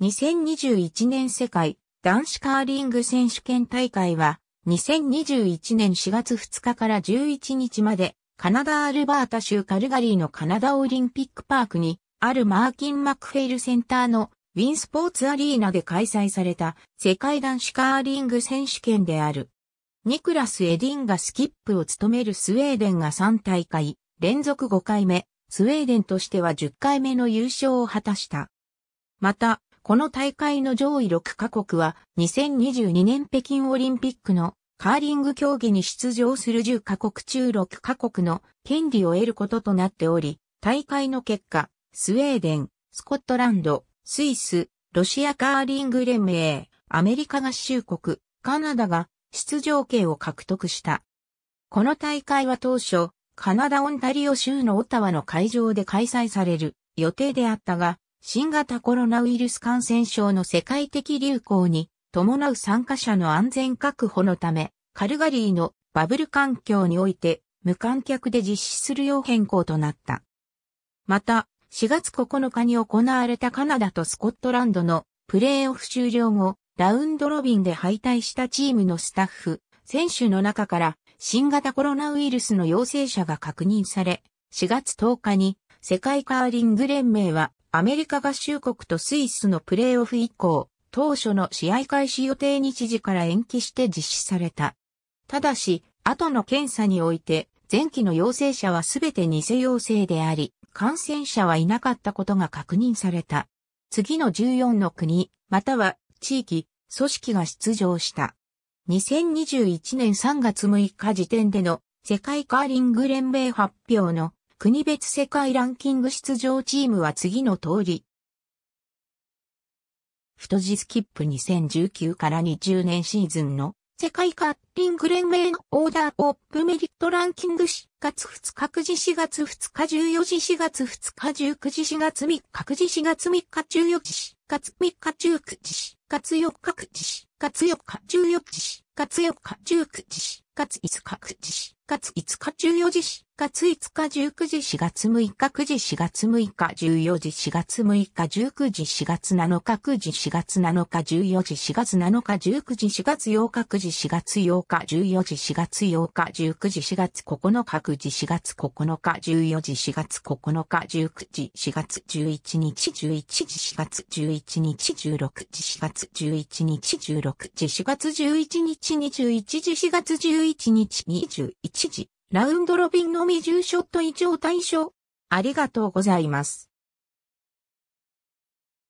2021年世界男子カーリング選手権大会は2021年4月2日から11日までカナダアルバータ州カルガリーのカナダオリンピックパークにあるマーキン・マクフェイルセンターのウィンスポーツアリーナで開催された世界男子カーリング選手権である。ニクラス・エディンがスキップを務めるスウェーデンが3大会連続5回目、スウェーデンとしては10回目の優勝を果たした。また、この大会の上位6カ国は2022年北京オリンピックのカーリング競技に出場する10カ国中6カ国の権利を得ることとなっており、大会の結果、スウェーデン、スコットランド、スイス、ロシアカーリング連盟、アメリカ合衆国、カナダが出場権を獲得した。この大会は当初、カナダオンタリオ州のオタワの会場で開催される予定であったが、新型コロナウイルス感染症の世界的流行に伴う参加者の安全確保のため、カルガリーのバブル環境において無観客で実施するよう変更となった。また、4月9日に行われたカナダとスコットランドのプレーオフ終了後、ラウンドロビンで敗退したチームのスタッフ、選手の中から新型コロナウイルスの陽性者が確認され、4月10日に世界カーリング連盟はアメリカ合衆国とスイスのプレーオフ以降、当初の試合開始予定日時から延期して実施された。ただし、後の検査において、前期の陽性者はすべて偽陽性であり、感染者はいなかったことが確認された。次の14の国、または地域、組織が出場した。2021年3月6日時点での世界カーリング連盟発表の国別世界ランキング出場チームは次の通り。太字スキップ2019から20年シーズンの世界カッリング連盟のオーダーオップメリットランキング4月2日9時4月2日14時4月2日19時4月3日9時4月3日14時4月3日19時4月4日9時4月4日14時4月4日19時4月5日9時4月5日14時4月5日19時4月6日9時4月6日14時4月6日19時4月7日9時4月7日14時4月7日19時4月8日9時4月8日14時4月8日19時4月9日9時4月9日14時4月9日19時4月11日11時4月11日16時4月11日16時4月11日21時4月11日21時ラウンドロビンのみ10ショット以上対象。ありがとうございます。